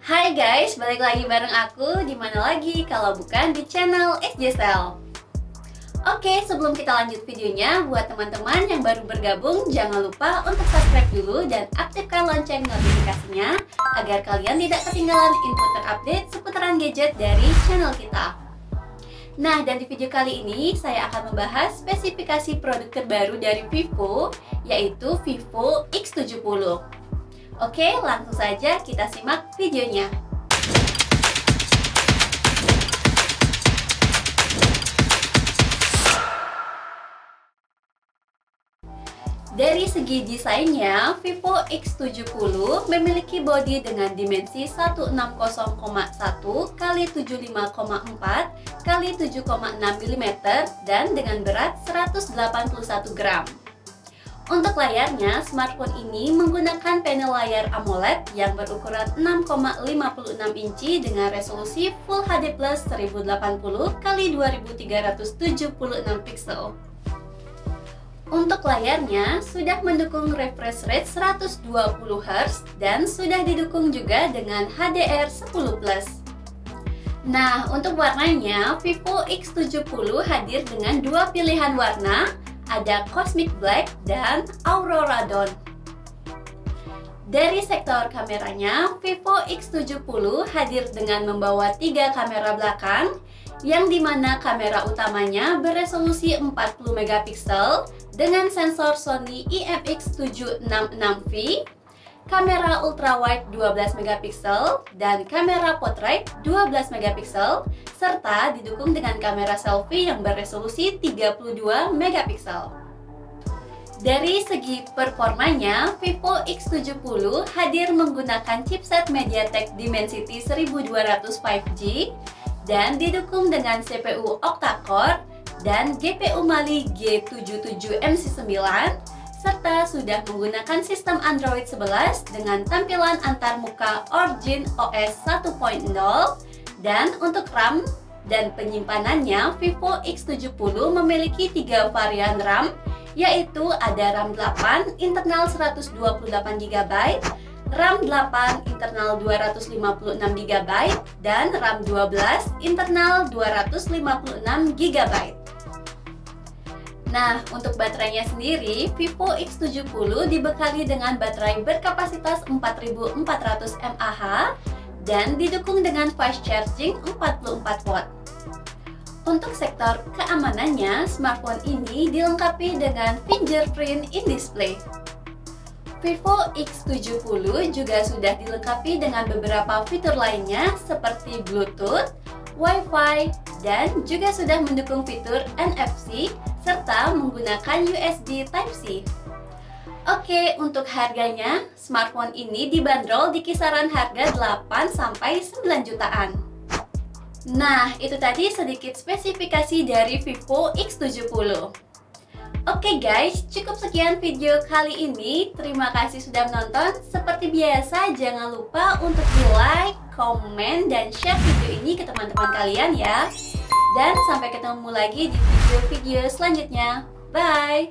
Hai guys, balik lagi bareng aku di mana lagi kalau bukan di channel SJSL. Oke, sebelum kita lanjut videonya, buat teman-teman yang baru bergabung, jangan lupa untuk subscribe dulu dan aktifkan lonceng notifikasinya agar kalian tidak ketinggalan info terupdate seputaran gadget dari channel kita. Nah, dan di video kali ini saya akan membahas spesifikasi produk terbaru dari Vivo, yaitu Vivo X70. Oke, langsung saja kita simak videonya. Dari segi desainnya, Vivo X70 memiliki bodi dengan dimensi 160,1 x 75,4 x 7,6 mm dan dengan berat 181 gram. Untuk layarnya, smartphone ini menggunakan panel layar AMOLED yang berukuran 6,56 inci dengan resolusi Full HD Plus 1080 x 2376 pixel. Untuk layarnya sudah mendukung refresh rate 120 Hz dan sudah didukung juga dengan HDR10+. Nah, untuk warnanya, Vivo X70 hadir dengan dua pilihan warna, ada Cosmic Black dan Aurora Dawn. Dari sektor kameranya, Vivo X70 hadir dengan membawa tiga kamera belakang, yang di mana kamera utamanya beresolusi 40 megapiksel dengan sensor Sony IMX766V, kamera ultrawide 12 megapiksel dan kamera portrait 12 megapiksel serta didukung dengan kamera selfie yang beresolusi 32 megapiksel. Dari segi performanya, Vivo X70 hadir menggunakan chipset MediaTek Dimensity 1200 5G dan didukung dengan CPU octa-core dan GPU Mali G77 MC9 serta sudah menggunakan sistem Android 11 dengan tampilan antarmuka Origin OS 1.0 dan untuk RAM dan penyimpanannya Vivo X70 memiliki tiga varian RAM yaitu ada RAM 8 internal 128GB, RAM 8 internal 256GB dan RAM 12 internal 256GB. Nah, untuk baterainya sendiri, Vivo X70 dibekali dengan baterai berkapasitas 4400 mAh dan didukung dengan fast charging 44 watt. Untuk sektor keamanannya, smartphone ini dilengkapi dengan fingerprint in display. Vivo X70 juga sudah dilengkapi dengan beberapa fitur lainnya seperti Bluetooth, Wi-Fi, dan juga sudah mendukung fitur NFC serta menggunakan USB Type-C. Oke, untuk harganya, smartphone ini dibanderol di kisaran harga 8 sampai 9 jutaan. Nah, itu tadi sedikit spesifikasi dari Vivo X70. Oke guys, cukup sekian video kali ini. Terima kasih sudah menonton. Seperti biasa, jangan lupa untuk di like, komen, dan share video ini ke teman-teman kalian ya. Dan sampai ketemu lagi di video-video selanjutnya. Bye!